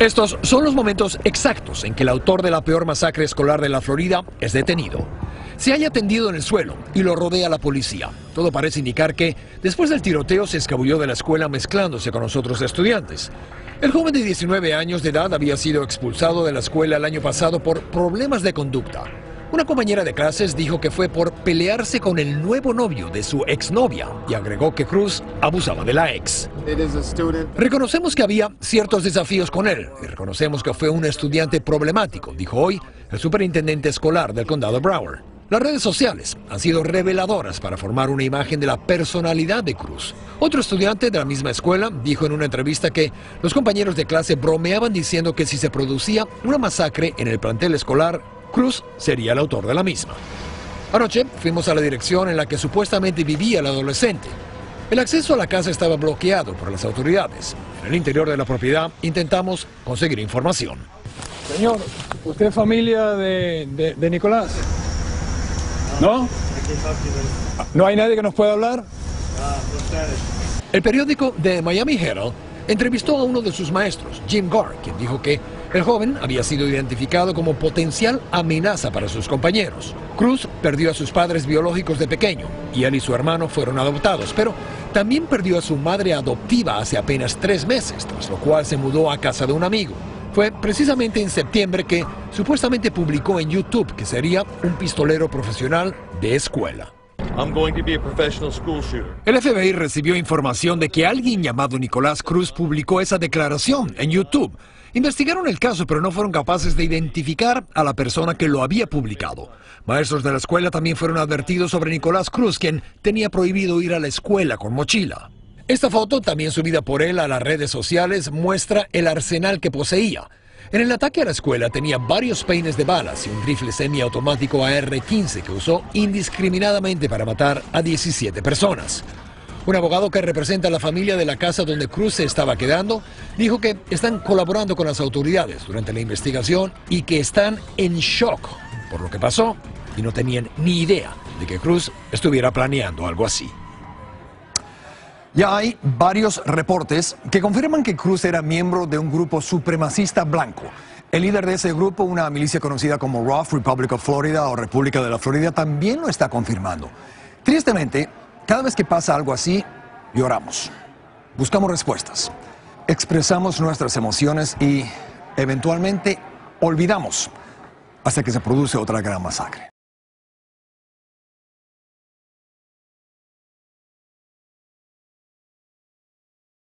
Estos son los momentos exactos en que el autor de la peor masacre escolar de la Florida es detenido. Se halla tendido en el suelo y lo rodea la policía. Todo parece indicar que, después del tiroteo, se escabulló de la escuela mezclándose con los otros estudiantes. El joven de 19 años de edad había sido expulsado de la escuela el año pasado por problemas de conducta. Una compañera de clases dijo que fue por pelearse con el nuevo novio de su exnovia y agregó que Cruz abusaba de la ex. Reconocemos que había ciertos desafíos con él y reconocemos que fue un estudiante problemático, dijo hoy el superintendente escolar del condado Broward. Las redes sociales han sido reveladoras para formar una imagen de la personalidad de Cruz. Otro estudiante de la misma escuela dijo en una entrevista que los compañeros de clase bromeaban diciendo que si se producía una masacre en el plantel escolar, Cruz sería el autor de la misma. Anoche fuimos a la dirección en la que supuestamente vivía el adolescente. El acceso a la casa estaba bloqueado por las autoridades. En el interior de la propiedad intentamos conseguir información. Señor, ¿usted es familia de, de Nicolás? ¿No? ¿No hay nadie que nos pueda hablar? El periódico de Miami Herald entrevistó a uno de sus maestros, Jim Gore, quien dijo que el joven había sido identificado como potencial amenaza para sus compañeros. Cruz perdió a sus padres biológicos de pequeño y él y su hermano fueron adoptados, pero también perdió a su madre adoptiva hace apenas tres meses, tras lo cual se mudó a casa de un amigo. Fue precisamente en septiembre que supuestamente publicó en YouTube que sería un pistolero profesional de escuela. El FBI recibió información de que alguien llamado Nicolás Cruz publicó esa declaración en YouTube. Investigaron el caso, pero no fueron capaces de identificar a la persona que lo había publicado. Maestros de la escuela también fueron advertidos sobre Nicolás Cruz, quien tenía prohibido ir a la escuela con mochila. Esta foto, también subida por él a las redes sociales, muestra el arsenal que poseía. En el ataque a la escuela tenía varios peines de balas y un rifle semiautomático AR-15 que usó indiscriminadamente para matar a 17 personas. Un abogado que representa a la familia de la casa donde Cruz se estaba quedando dijo que están colaborando con las autoridades durante la investigación y que están en shock por lo que pasó y no tenían ni idea de que Cruz estuviera planeando algo así. Ya hay varios reportes que confirman que Cruz era miembro de un grupo supremacista blanco. El líder de ese grupo, una milicia conocida como ROF, Republic of Florida o República de la Florida, también lo está confirmando. Tristemente, cada vez que pasa algo así, lloramos. Buscamos respuestas. Expresamos nuestras emociones y eventualmente olvidamos hasta que se produce otra gran masacre.